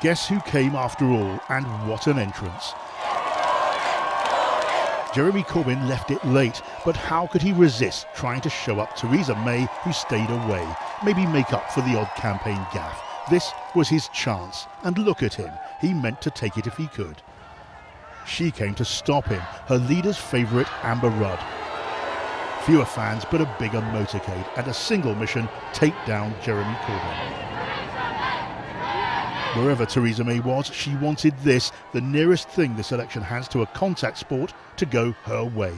Guess who came after all, and what an entrance. Jeremy Corbyn left it late, but how could he resist trying to show up Theresa May, who stayed away? Maybe make up for the odd campaign gaffe. This was his chance, and look at him. He meant to take it if he could. She came to stop him, her leader's favourite Amber Rudd. Fewer fans, but a bigger motorcade, and a single mission take down Jeremy Corbyn. Wherever Theresa May was, she wanted this, the nearest thing this election has to a contact sport, to go her way.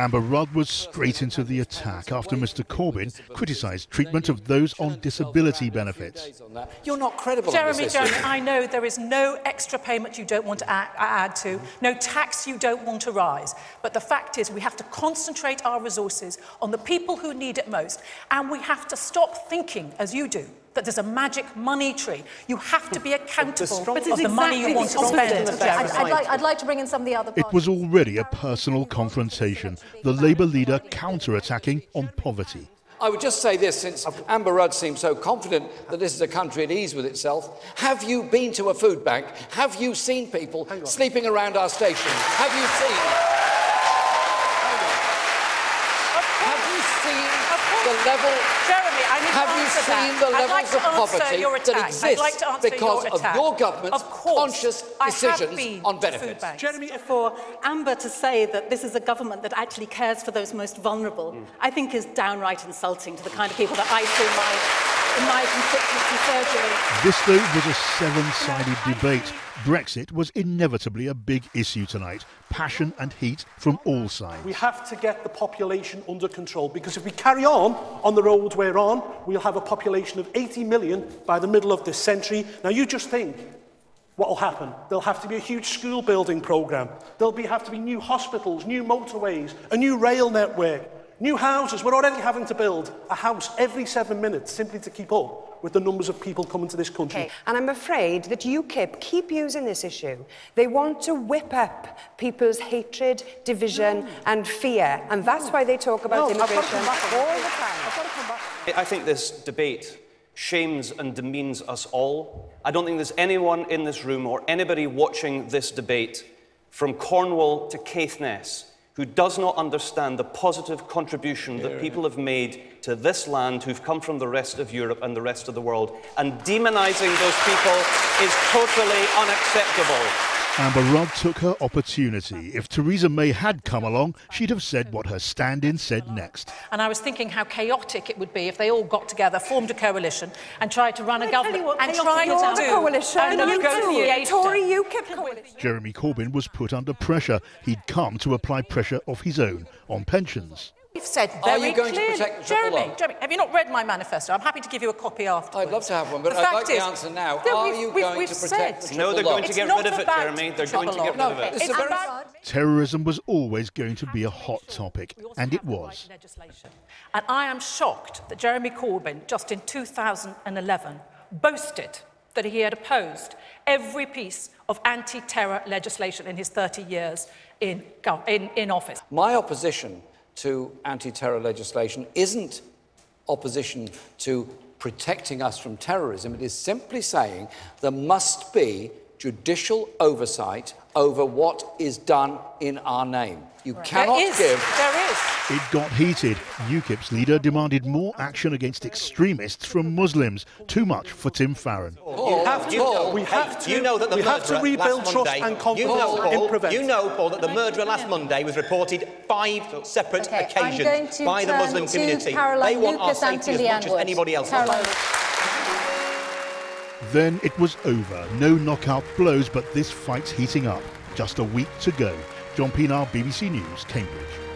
Amber Rudd was straight into the attack after Mr Corbyn criticised treatment of those on disability benefits. You're not credible Jeremy, Jeremy, I know there is no extra payment you don't want to add, add to, no tax you don't want to rise. But the fact is we have to concentrate our resources on the people who need it most. And we have to stop thinking, as you do, that there's a magic money tree. You have to be accountable of the exactly money you want to spend. I'd, I'd, like, I'd like to bring in some of the other It was already a personal confrontation, the Labour leader counter-attacking on poverty. I would just say this, since Amber Rudd seems so confident that this is a country at ease with itself, have you been to a food bank? Have you seen people sleeping around our stations? Have you seen... Have you seen the level... Jeremy, I need Have to you seen that. the levels like of poverty that exist like because your of your government's Of course, conscious decisions on benefits? Jeremy, for Amber to say that this is a government that actually cares for those most vulnerable, mm. I think is downright insulting to the kind of people that I see my, in my constituency surgery. This, though, was a seven-sided debate. Brexit was inevitably a big issue tonight. Passion and heat from all sides. We have to get the population under control because if we carry on on the road we're on, we'll have a population of 80 million by the middle of this century. Now you just think what will happen. There'll have to be a huge school building programme. There'll be, have to be new hospitals, new motorways, a new rail network, new houses. We're already having to build a house every seven minutes simply to keep up with the numbers of people coming to this country. Okay. And I'm afraid that UKIP keep using this issue. They want to whip up people's hatred, division no. and fear. And that's why they talk about no, immigration all the time. I think this debate shames and demeans us all. I don't think there's anyone in this room or anybody watching this debate from Cornwall to Caithness who does not understand the positive contribution that people have made to this land who've come from the rest of Europe and the rest of the world. And demonising those people is totally unacceptable. Amber Rudd took her opportunity. If Theresa May had come along, she'd have said what her stand-in said next. And I was thinking how chaotic it would be if they all got together, formed a coalition, and tried to run a government what, and tried to do a coalition. And a negotiation. Tory UKIP coalition. Jeremy Corbyn was put under pressure. He'd come to apply pressure of his own on pensions. We've said very Are you going clearly, to protect the Jeremy, Jeremy, have you not read my manifesto? I'm happy to give you a copy afterwards. I'd love to have one, but the I'd like is, the answer now. Are you we've, going we've to protect said, the No, they're going to get rid of it, Jeremy. They're going to get rid no, of it. It's, it's very... Terrorism was always going to be a hot topic, and it was. And I am shocked that Jeremy Corbyn, just in 2011, boasted that he had opposed every piece of anti-terror legislation in his 30 years in, in, in office. My opposition to anti-terror legislation isn't opposition to protecting us from terrorism. It is simply saying there must be judicial oversight over what is done in our name. You right. cannot there is. give. There is. It got heated. UKIP's leader demanded more action against extremists from Muslims. Too much for Tim Farron. You have to, know, we have to, you know that the we have to rebuild trust Monday, and confidence you know, Paul, in prevent. You know, Paul, that the murderer last Monday was reported five separate okay, occasions by the Muslim community. Caroline they want Lucas our safety as much as anybody else. Then it was over. No knockout blows, but this fight's heating up. Just a week to go. John Pienaar, BBC News, Cambridge.